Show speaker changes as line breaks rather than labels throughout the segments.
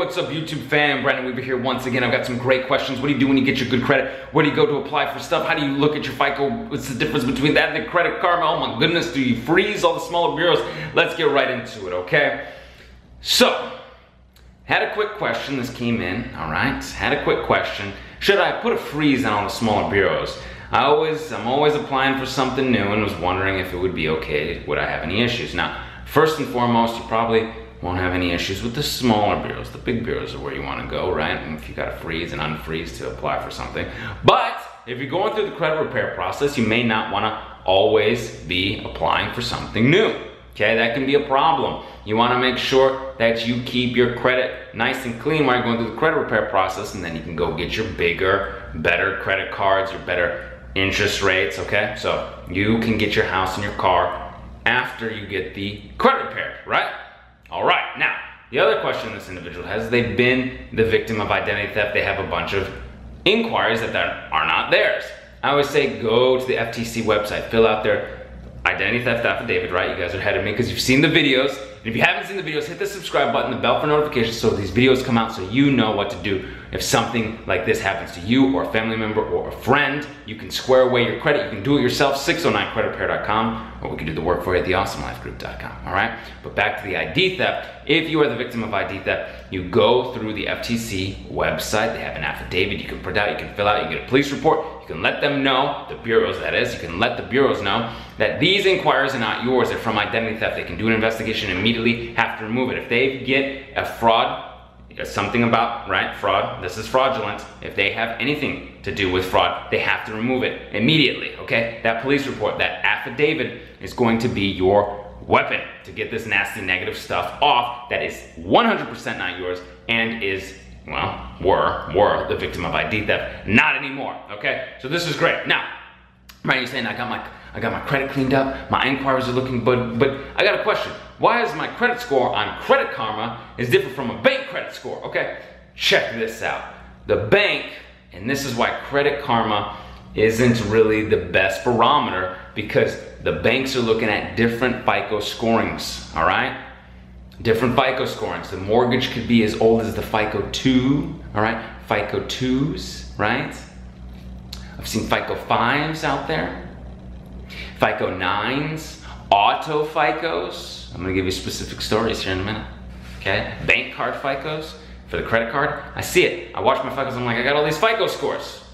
what's up YouTube fam? Brandon Weaver here once again. I've got some great questions. What do you do when you get your good credit? Where do you go to apply for stuff? How do you look at your FICO? What's the difference between that and the Credit Karma? Oh my goodness, do you freeze all the smaller bureaus? Let's get right into it, okay? So, had a quick question, this came in, all right? Had a quick question. Should I put a freeze on all the smaller bureaus? I always, I'm always applying for something new and was wondering if it would be okay, would I have any issues? Now, first and foremost, you probably won't have any issues with the smaller bureaus. The big bureaus are where you wanna go, right? And if you gotta freeze and unfreeze to apply for something. But if you're going through the credit repair process, you may not wanna always be applying for something new. Okay, that can be a problem. You wanna make sure that you keep your credit nice and clean while you're going through the credit repair process and then you can go get your bigger, better credit cards, your better interest rates, okay? So you can get your house and your car after you get the credit repair, right? All right, now, the other question this individual has, they've been the victim of identity theft. They have a bunch of inquiries that are not theirs. I always say go to the FTC website, fill out their identity theft affidavit, right? You guys are ahead of me because you've seen the videos. And if you haven't seen the videos, hit the subscribe button, the bell for notifications so these videos come out so you know what to do if something like this happens to you or a family member or a friend. You can square away your credit. You can do it yourself, 609creditrepair.com, or we can do the work for you at theawesomelifegroup.com, all right? But back to the ID theft. If you are the victim of ID theft, you go through the FTC website. They have an affidavit you can print out, you can fill out, you can get a police report. You can let them know, the bureaus that is, you can let the bureaus know that these inquiries are not yours. They're from identity theft. They can do an investigation immediately have to remove it. If they get a fraud, something about, right, fraud, this is fraudulent. If they have anything to do with fraud, they have to remove it immediately, okay? That police report, that affidavit is going to be your weapon to get this nasty negative stuff off that is 100% not yours and is well, were, were the victim of ID theft. Not anymore, okay? So this is great. Now, right, you're saying I got my I got my credit cleaned up, my inquiries are looking good, but I got a question. Why is my credit score on Credit Karma is different from a bank credit score? Okay, check this out. The bank, and this is why Credit Karma isn't really the best barometer because the banks are looking at different FICO scorings, all right? Different FICO scorings. The mortgage could be as old as the FICO 2, all right? FICO 2s, right? I've seen FICO 5s out there. FICO 9s, auto FICOs. I'm gonna give you specific stories here in a minute, okay? Bank card FICOs for the credit card. I see it. I watch my FICOs, I'm like, I got all these FICO scores.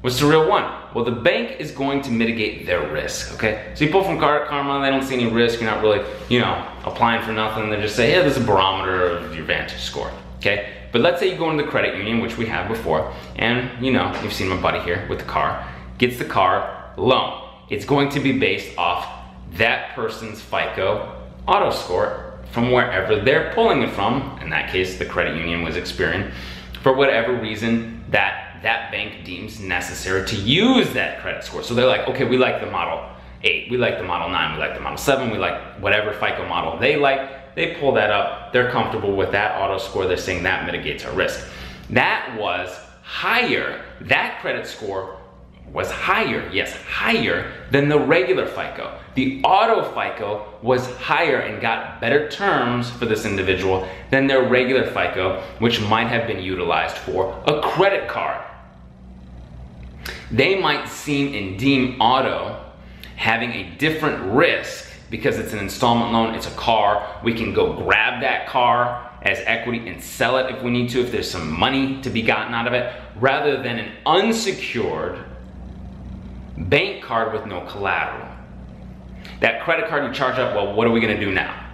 What's the real one? Well, the bank is going to mitigate their risk, okay? So you pull from Karma, they don't see any risk, you're not really, you know, applying for nothing. They just say, yeah, there's a barometer of your Vantage score, okay? But let's say you go into the credit union, which we have before, and you know, you've seen my buddy here with the car, gets the car loan it's going to be based off that person's FICO auto score from wherever they're pulling it from. In that case, the credit union was Experian. For whatever reason that that bank deems necessary to use that credit score. So they're like, okay, we like the model 8, we like the model 9, we like the model 7, we like whatever FICO model they like. They pull that up, they're comfortable with that auto score, they're saying that mitigates our risk. That was higher, that credit score was higher, yes, higher than the regular FICO. The auto FICO was higher and got better terms for this individual than their regular FICO, which might have been utilized for a credit card. They might seem and deem auto having a different risk because it's an installment loan, it's a car, we can go grab that car as equity and sell it if we need to, if there's some money to be gotten out of it, rather than an unsecured bank card with no collateral. That credit card you charge up, well, what are we gonna do now?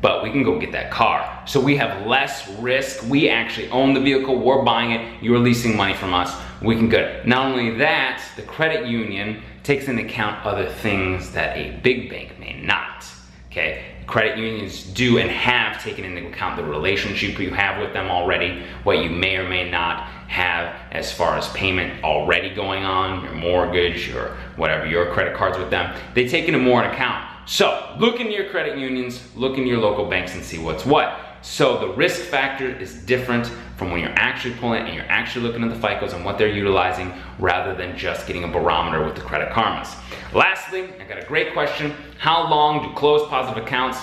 But we can go get that car. So we have less risk. We actually own the vehicle, we're buying it, you're leasing money from us, we can it. Not only that, the credit union takes into account other things that a big bank may not, okay? Credit unions do and have taken into account the relationship you have with them already, what you may or may not have as far as payment already going on, your mortgage, or whatever, your credit cards with them. They take into more account. So look into your credit unions, look into your local banks and see what's what. So the risk factor is different from when you're actually pulling it and you're actually looking at the FICOs and what they're utilizing rather than just getting a barometer with the credit karmas. Lastly, I got a great question. How long do closed positive accounts,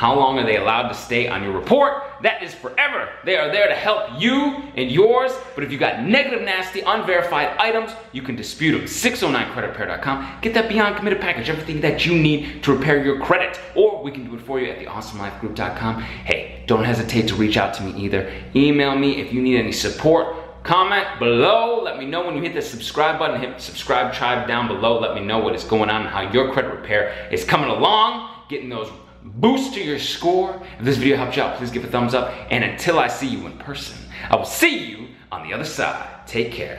how long are they allowed to stay on your report? that is forever. They are there to help you and yours. But if you got negative, nasty, unverified items, you can dispute them. 609creditrepair.com. Get that Beyond Committed package, everything that you need to repair your credit. Or we can do it for you at theawesomelifegroup.com. Hey, don't hesitate to reach out to me either. Email me if you need any support comment below. Let me know when you hit the subscribe button. Hit subscribe tribe down below. Let me know what is going on and how your credit repair is coming along, getting those boosts to your score. If this video helped you out, please give a thumbs up. And until I see you in person, I will see you on the other side. Take care.